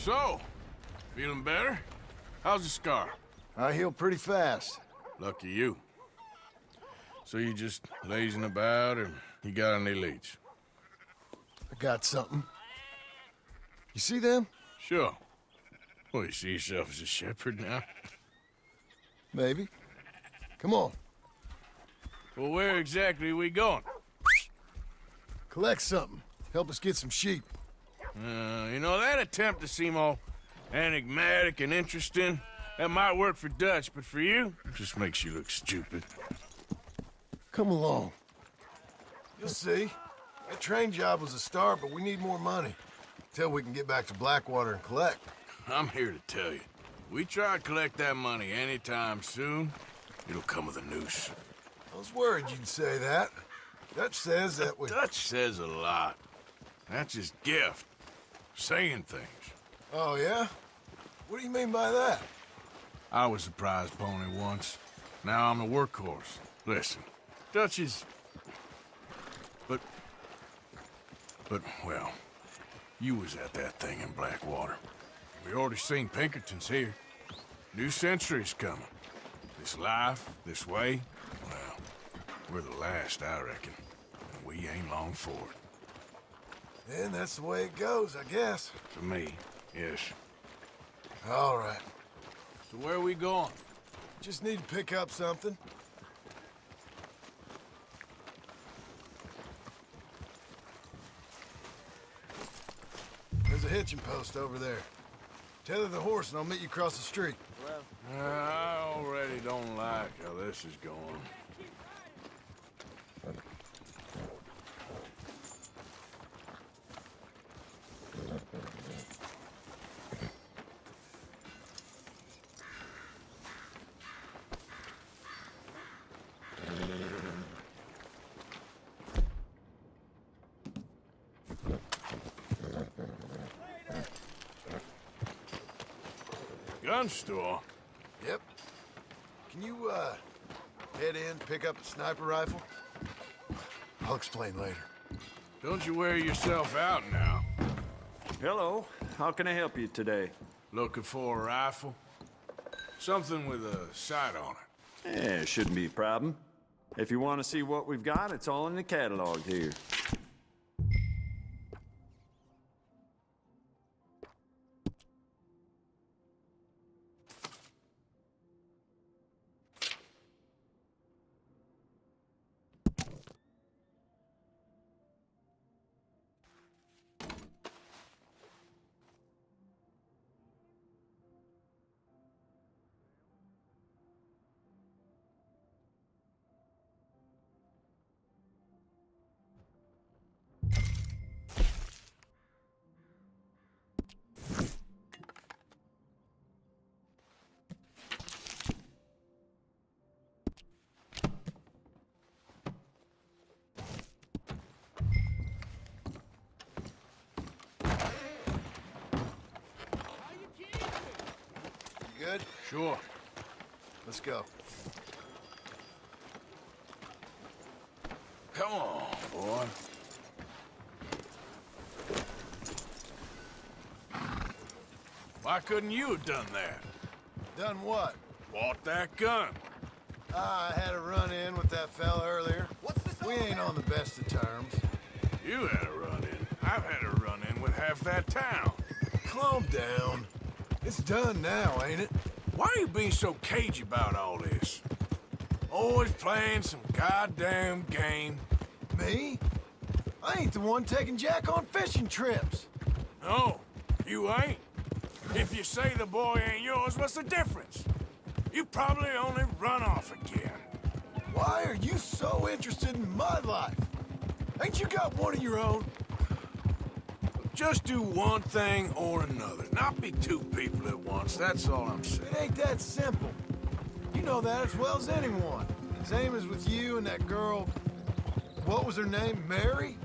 So, feeling better? How's the scar? I heal pretty fast. Lucky you. So you just lazing about, or you got any leads? I got something. You see them? Sure. Well, you see yourself as a shepherd now? Maybe. Come on. Well, where exactly are we going? Collect something. Help us get some sheep. Uh, you know, that attempt to seem all enigmatic and interesting, that might work for Dutch, but for you, it just makes you look stupid. Come along. You'll see. That train job was a start, but we need more money. Till we can get back to Blackwater and collect. I'm here to tell you. We try to collect that money anytime soon, it'll come with a noose. I was worried you'd say that. Dutch says that we... Dutch says a lot. That's his gift. Saying things. Oh, yeah? What do you mean by that? I was a prize pony once. Now I'm a workhorse. Listen, Dutch is... But... But, well, you was at that thing in Blackwater. We already seen Pinkertons here. New century's coming. This life, this way, well, we're the last, I reckon. And we ain't long for it. Then that's the way it goes, I guess. For me, yes. All right. So where are we going? Just need to pick up something. There's a hitching post over there. Tether the horse and I'll meet you across the street. Well, I already don't like how this is going. Gun store? Yep. Can you, uh, head in, pick up a sniper rifle? I'll explain later. Don't you wear yourself out now. Hello. How can I help you today? Looking for a rifle? Something with a sight on it. Eh, shouldn't be a problem. If you want to see what we've got, it's all in the catalog here. Sure. Let's go. Come on, boy. Why couldn't you have done that? Done what? Bought that gun. Ah, I had a run-in with that fella earlier. What's this We ain't on the best of terms. You had a run-in. I've had a run-in with half that town. Calm down. It's done now, ain't it? Why are you being so cagey about all this? Always playing some goddamn game. Me? I ain't the one taking Jack on fishing trips. No, you ain't. If you say the boy ain't yours, what's the difference? You probably only run off again. Why are you so interested in my life? Ain't you got one of your own? Just do one thing or another. Not be two people at once, that's all I'm saying. It ain't that simple. You know that as well as anyone. Same as with you and that girl... What was her name? Mary?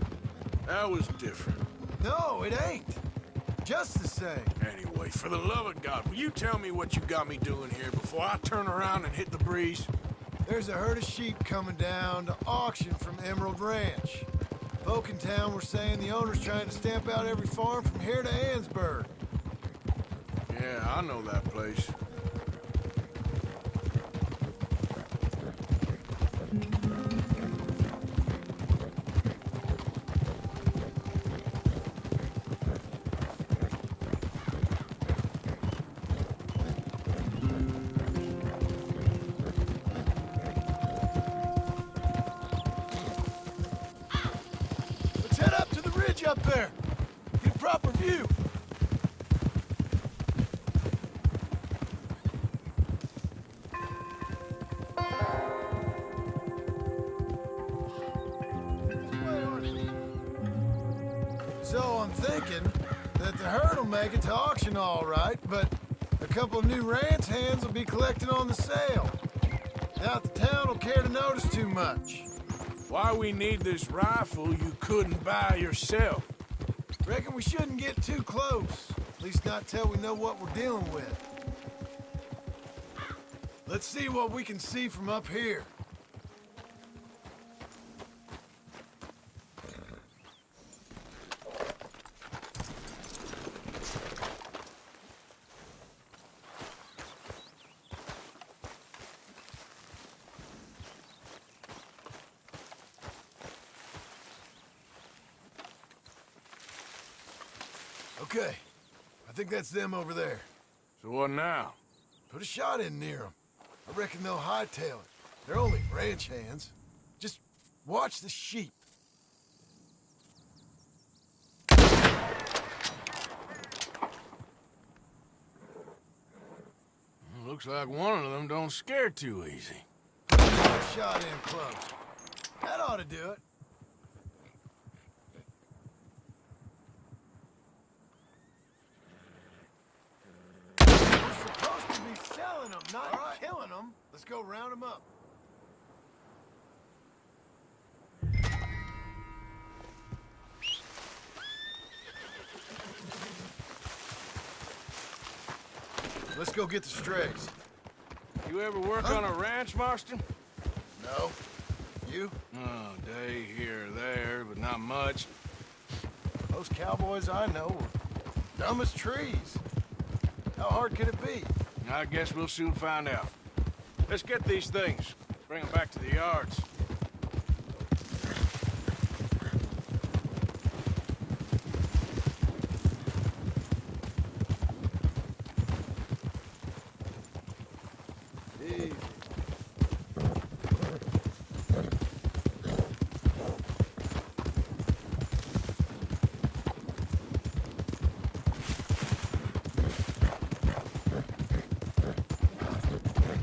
That was different. No, it ain't. Just the same. Anyway, for the love of God, will you tell me what you got me doing here before I turn around and hit the breeze? There's a herd of sheep coming down to auction from Emerald Ranch. Folk in town were saying the owner's trying to stamp out every farm from here to Annesburg. Yeah, I know that place. Be collecting on the sale. Doubt the town will care to notice too much. Why we need this rifle you couldn't buy yourself? Reckon we shouldn't get too close. At least not till we know what we're dealing with. Let's see what we can see from up here. Okay. I think that's them over there. So what now? Put a shot in near them. I reckon they'll hightail it. They're only ranch hands. Just watch the sheep. Looks like one of them don't scare too easy. Put a shot in close. That ought to do it. We're supposed to be selling them, not killing them. Let's go round them up. Let's go get the strays. You ever work on a ranch, Marston? No? You? Oh, day here or there, but not much. Those cowboys I know are dumb as trees. How hard could it be? I guess we'll soon find out. Let's get these things. Bring them back to the yards. Easy.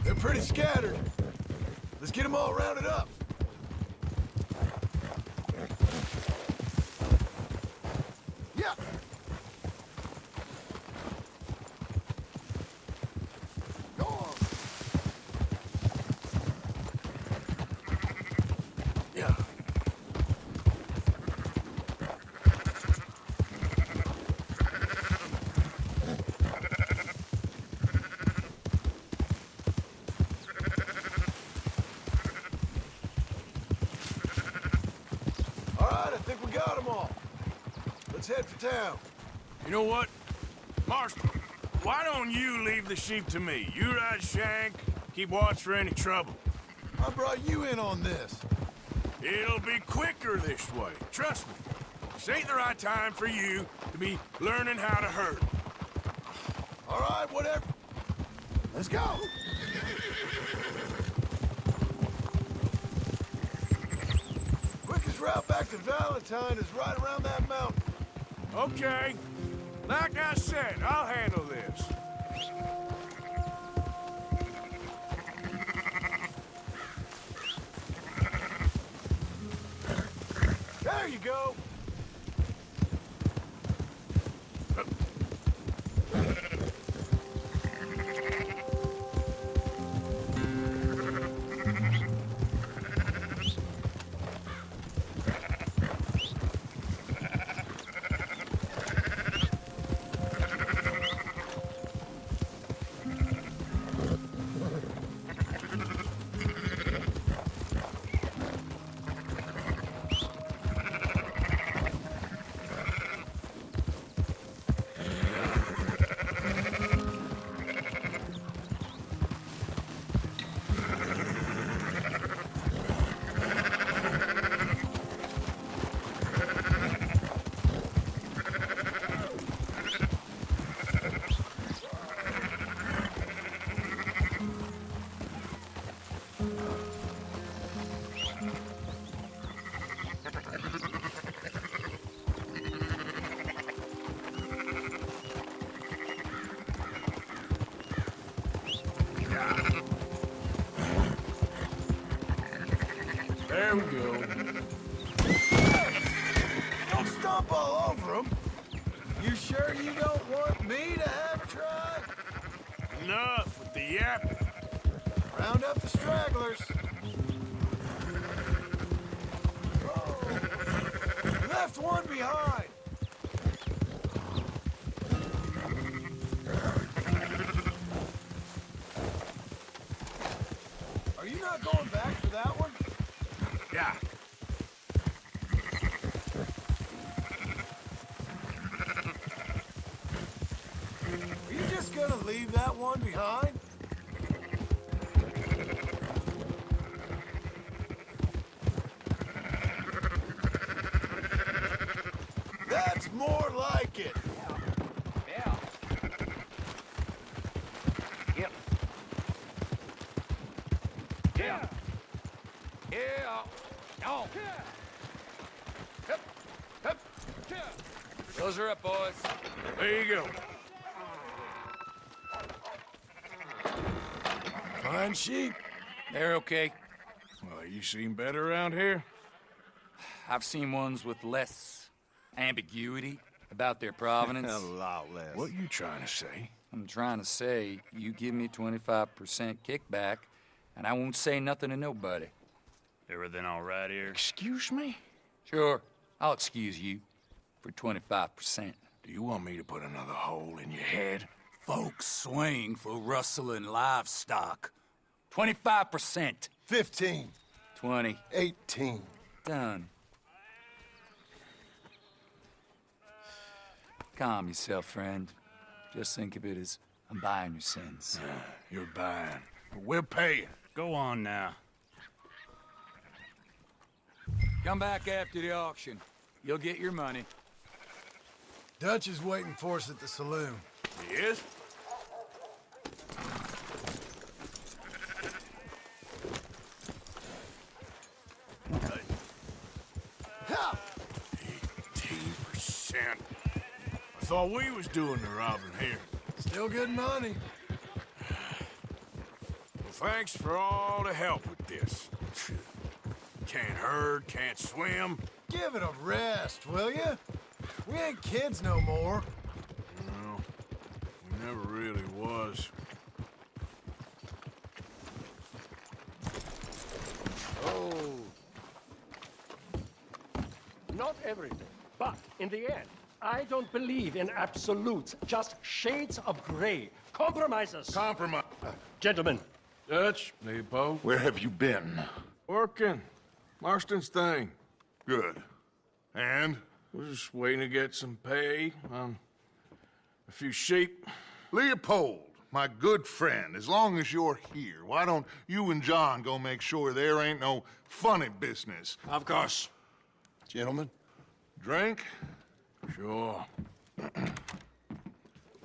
They're pretty scattered. Let's get them all rounded up. Yeah. Go on. Yeah. All right, I think we got them all. Let's head for town. You know what? Marston, why don't you leave the sheep to me? You ride Shank, keep watch for any trouble. I brought you in on this. It'll be quicker this way. Trust me. This ain't the right time for you to be learning how to herd. All right, whatever. Let's go. Quickest route back to Valentine is right around that mountain. Okay. Like I said, I'll handle this. There you go. Behind. You. Fine sheep. They're okay. Well, you seen better around here? I've seen ones with less ambiguity about their provenance. A lot less. What you trying to say? I'm trying to say, you give me 25% kickback, and I won't say nothing to nobody. Everything all right here? Excuse me? Sure, I'll excuse you for 25%. Do you want me to put another hole in your head? Folks swing for rustling livestock. 25%. 15. 20. 18. Done. Calm yourself, friend. Just think of it as I'm buying your sins. You're buying. We're paying. Go on now. Come back after the auction. You'll get your money. Dutch is waiting for us at the saloon. He is? 18%. I thought we was doing the robbing here. Still good money. Well, thanks for all the help with this. Can't herd, can't swim. Give it a rest, will you? We ain't kids no more. No, we never really was. Oh. Not everything. But in the end, I don't believe in absolutes, just shades of gray. Compromises. Compromise. Gentlemen, Dutch, Leopold. Where have you been? Working. Marston's thing. Good. And? We're just waiting to get some pay on a few sheep. Leopold, my good friend, as long as you're here, why don't you and John go make sure there ain't no funny business? Of course. Gentlemen? Drink? Sure.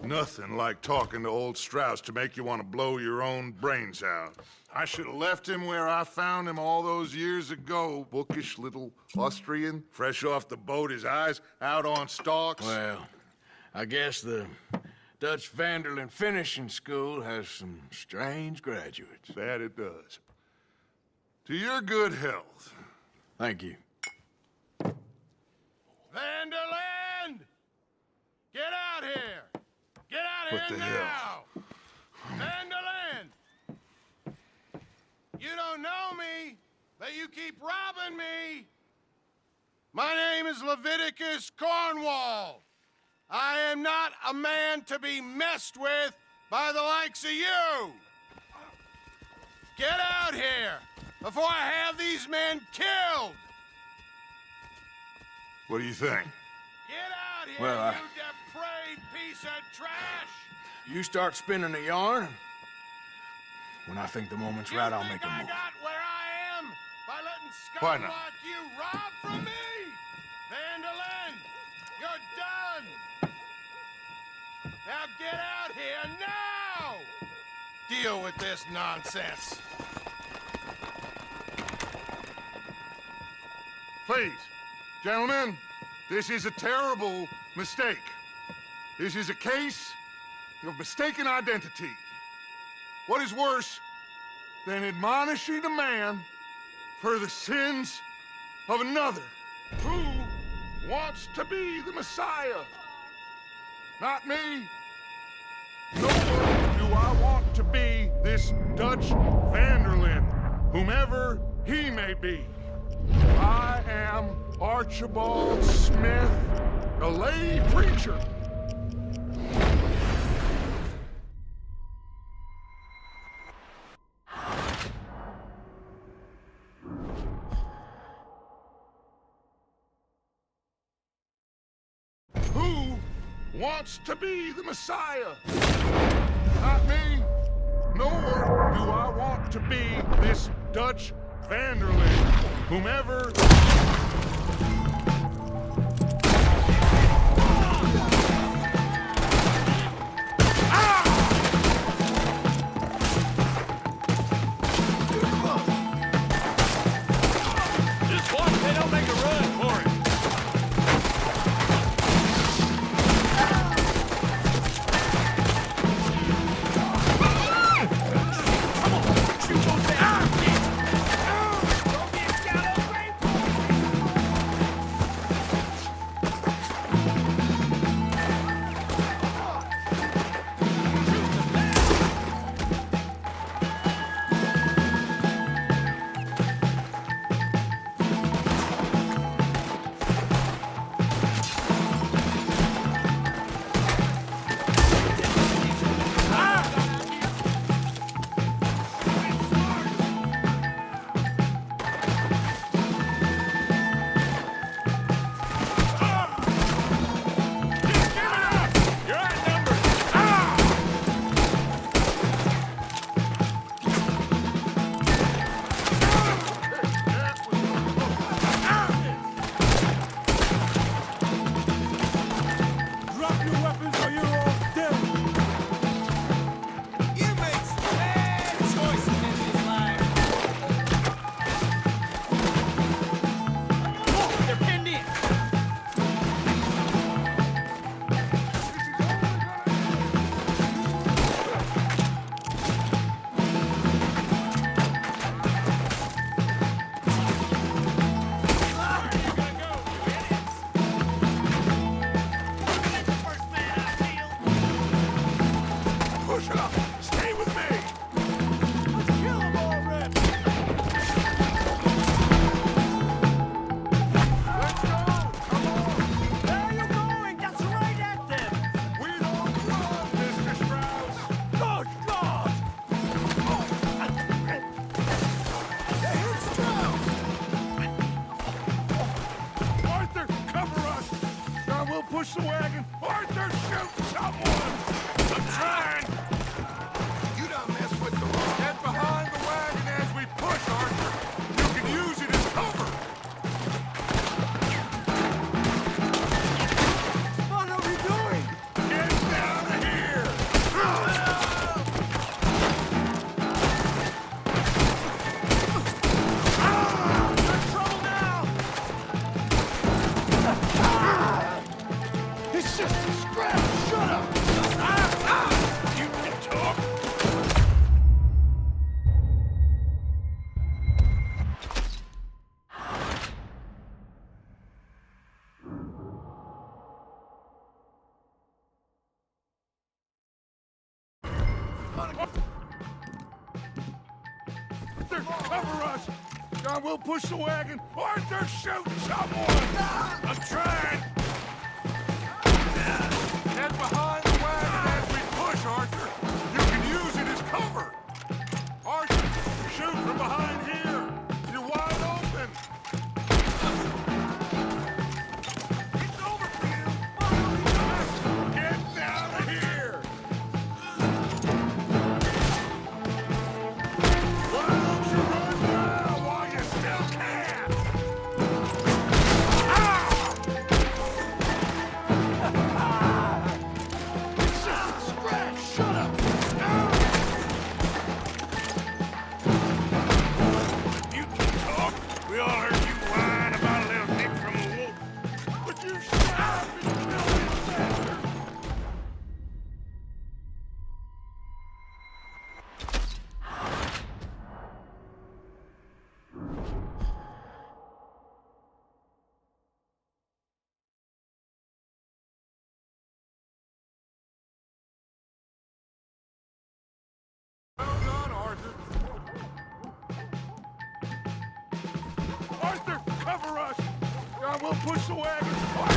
Nothing like talking to old Strauss to make you want to blow your own brains out. I should have left him where I found him all those years ago. Bookish little Austrian, fresh off the boat, his eyes out on stalks. Well, I guess the Dutch Van der Linde Finishing School has some strange graduates. That it does. To your good health. Thank you. Van der Linde! Get out here! Get out What here now! Van der Linde! You don't know me, but you keep robbing me! My name is Leviticus Cornwall. I am not a man to be messed with by the likes of you! Get out here before I have these men killed! What do you think? Get out here, Well, I- you depraved piece of trash! You start spinning the yarn, and when I think the moment's You right, I'll make a I move. got where I am by letting Why scum not? like you rob from me? Van der Linde, you're done! Now get out here now! Deal with this nonsense. Please, gentlemen, this is a terrible mistake. This is a case of mistaken identity. What is worse than admonishing a man for the sins of another. Who wants to be the Messiah? Not me. Nor do I want to be this Dutch Van der Linde, whomever he may be. I am Archibald Smith, a lay preacher. To be the Messiah? Not me. Nor do I want to be this Dutch Van der Linde, whomever we'll push the wagon. Arthur, shoot someone! I'm trying! push the wagon.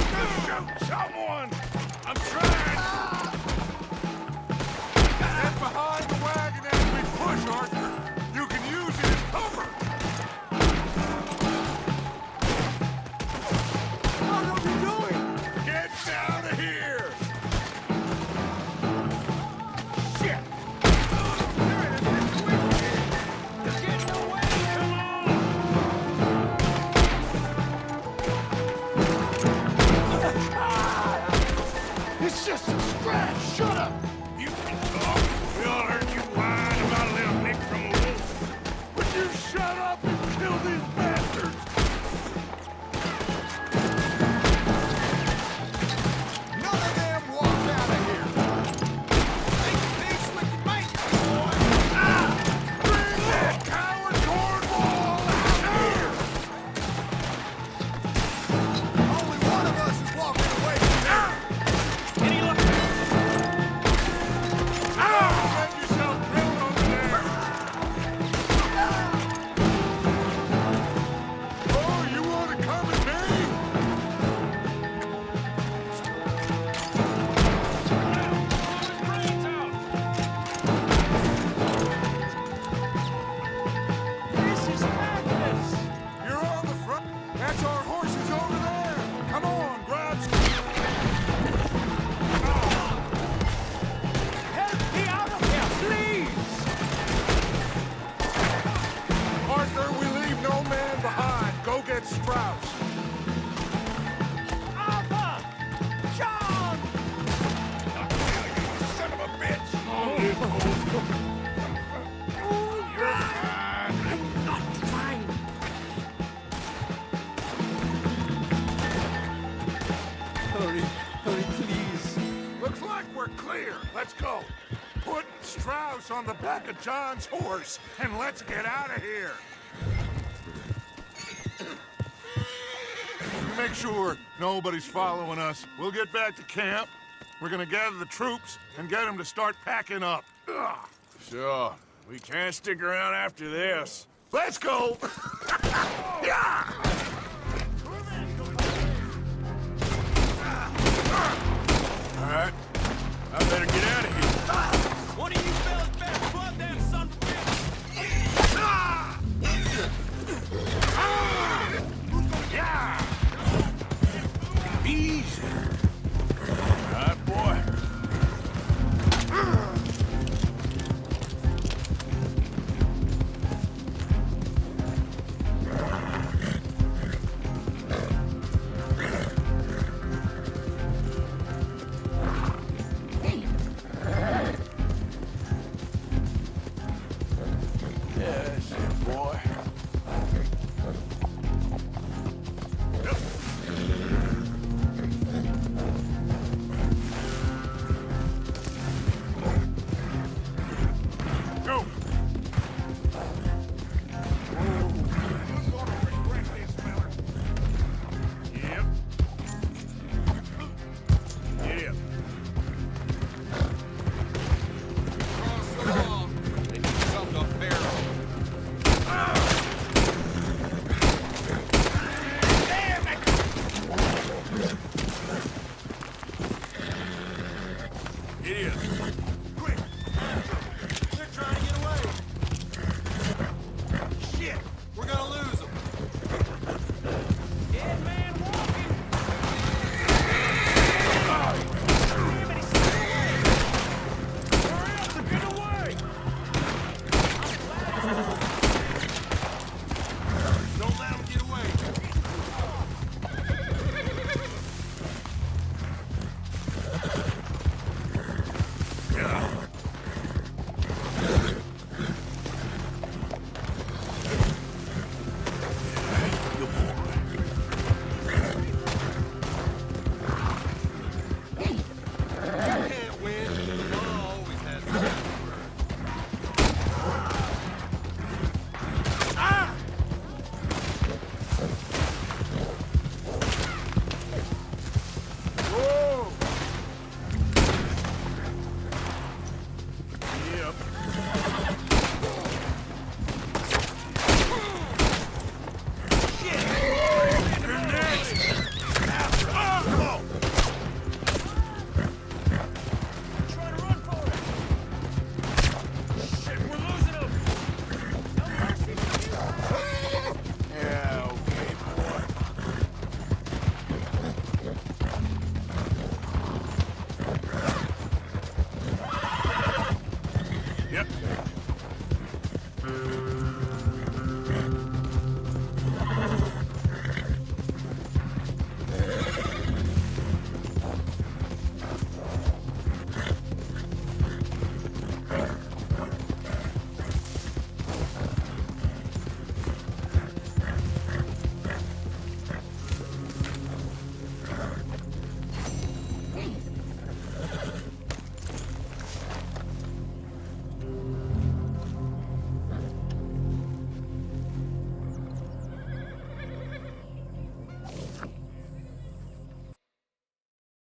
on the back of John's horse, and let's get out of here. make sure nobody's following us. We'll get back to camp. We're gonna gather the troops and get them to start packing up. Sure. We can't stick around after this. Let's go! yeah! All right. I better get out of here.